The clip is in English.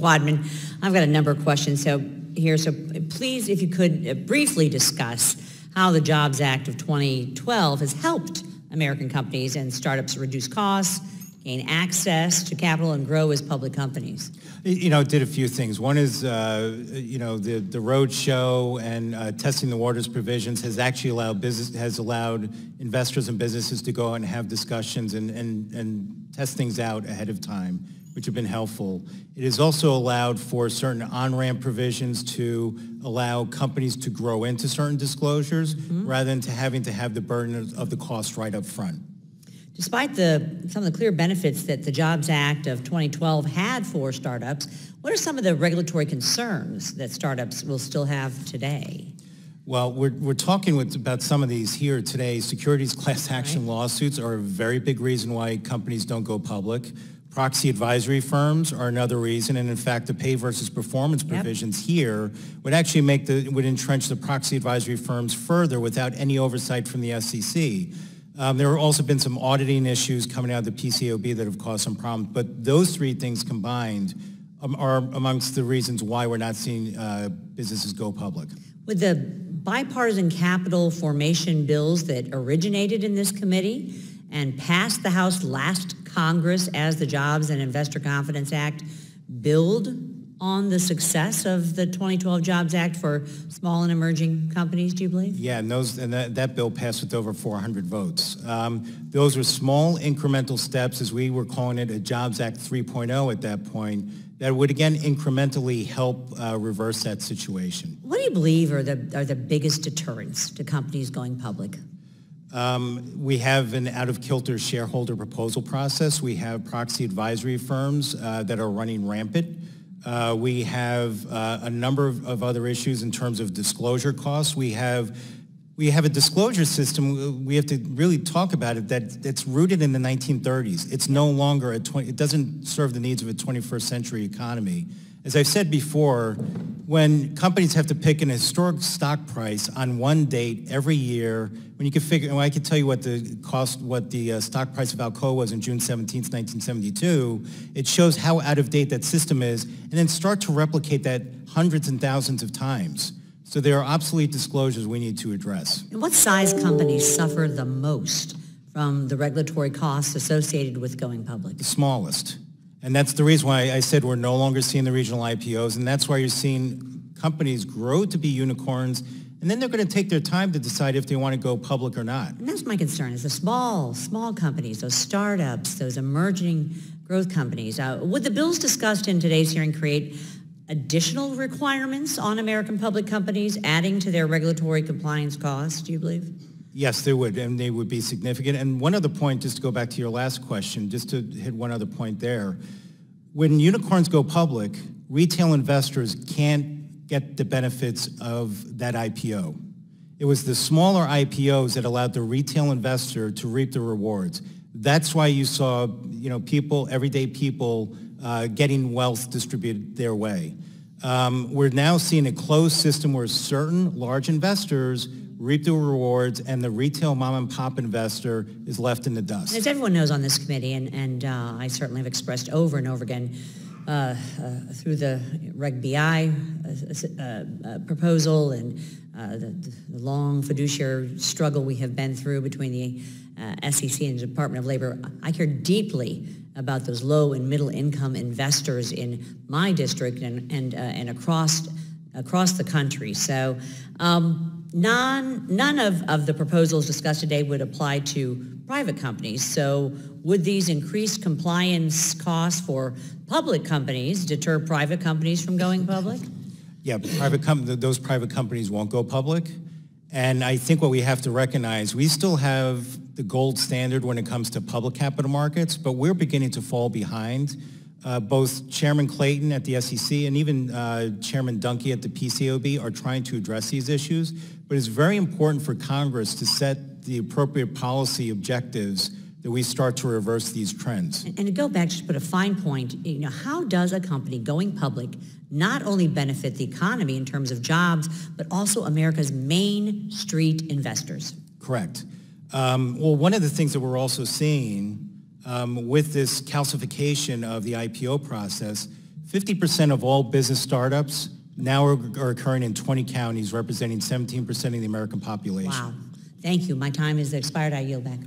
Quaadman. I've got a number of questions so here. So please, if you could uh, briefly discuss how the Jobs Act of 2012 has helped American companies and startups reduce costs, gain access to capital, and grow as public companies. You know, it did a few things. One is, uh, you know, the, the road show and uh, testing the waters provisions has actually allowed business, has allowed investors and businesses to go out and have discussions and, and, and test things out ahead of time, which have been helpful. It has also allowed for certain on-ramp provisions to allow companies to grow into certain disclosures mm-hmm. rather than to having to have the burden of, of the cost right up front. Despite the, some of the clear benefits that the Jobs Act of 2012 had for startups, what are some of the regulatory concerns that startups will still have today? Well, we're, we're talking with, about some of these here today. Securities class action lawsuits are a very big reason why companies don't go public. Proxy advisory firms are another reason, and in fact, the pay versus performance provisions yep. here would actually make the would entrench the proxy advisory firms further without any oversight from the SEC. Um, there have also been some auditing issues coming out of the PCOB that have caused some problems, but those three things combined um, are amongst the reasons why we're not seeing uh, businesses go public. With the bipartisan capital formation bills that originated in this committee and passed the House last Congress as the Jobs and Investor Confidence Act build on the success of the 2012 Jobs Act for small and emerging companies, do you believe? Yeah, and, those, and that, that bill passed with over 400 votes. Um, those were small incremental steps, as we were calling it, a Jobs Act 3.0 at that point, that would again incrementally help uh, reverse that situation. What do you believe are the, are the biggest deterrents to companies going public? Um, we have an out-of-kilter shareholder proposal process. We have proxy advisory firms uh, that are running rampant. Uh, we have uh, a number of, of, other issues in terms of disclosure costs. We have we have a disclosure system. We have to really talk about it that it's rooted in the 1930s. It's no longer a 20, it doesn't serve the needs of a 21st century economy. As I've said before, when companies have to pick an historic stock price on one date every year, when you can figure, well, I can tell you what the cost, what the uh, stock price of Alcoa was on June 17, 1972, it shows how out of date that system is, and then start to replicate that hundreds and thousands of times. So there are obsolete disclosures we need to address. And what size companies suffer the most from the regulatory costs associated with going public? The smallest. And that's the reason why I said we're no longer seeing the regional IPOs, and that's why you're seeing companies grow to be unicorns, and then they're going to take their time to decide if they want to go public or not. And that's my concern, is the small, small companies, those startups, those emerging growth companies. Uh, would the bills discussed in today's hearing create additional requirements on American public companies, adding to their regulatory compliance costs, do you believe? Yes, there would, and they would be significant. And one other point, just to go back to your last question, just to hit one other point there. When unicorns go public, retail investors can't get the benefits of that IPO. It was the smaller IPOs that allowed the retail investor to reap the rewards. That's why you saw, you know, people, everyday people, uh, getting wealth distributed their way. Um, we're now seeing a closed system where certain large investors reap the rewards, and the retail mom and pop investor is left in the dust. As everyone knows on this committee, and, and uh, I certainly have expressed over and over again uh, uh, through the Reg BI uh, uh, proposal and uh, the, the, long fiduciary struggle we have been through between the SEC and the Department of Labor, I care deeply about those low and middle income investors in my district and, and, and across, across the country. So um, non, none of, of the proposals discussed today would apply to private companies. So would these increased compliance costs for public companies deter private companies from going public? Yeah, private com- those private companies won't go public. And I think what we have to recognize, we still have the gold standard when it comes to public capital markets, but we're beginning to fall behind uh, both Chairman Clayton at the SEC and even uh, Chairman Duhnke at the PCOB are trying to address these issues, but it's very important for Congress to set the appropriate policy objectives that we start to reverse these trends. And, and to go back, just put a fine point, you know, how does a company going public not only benefit the economy in terms of jobs, but also America's main street investors? Correct. Um, well, one of the things that we're also seeing um, with this calcification of the IPO process, 50% of all business startups now are are occurring in 20 counties, representing 17% of the American population. Wow. Thank you. My time is expired. I yield back.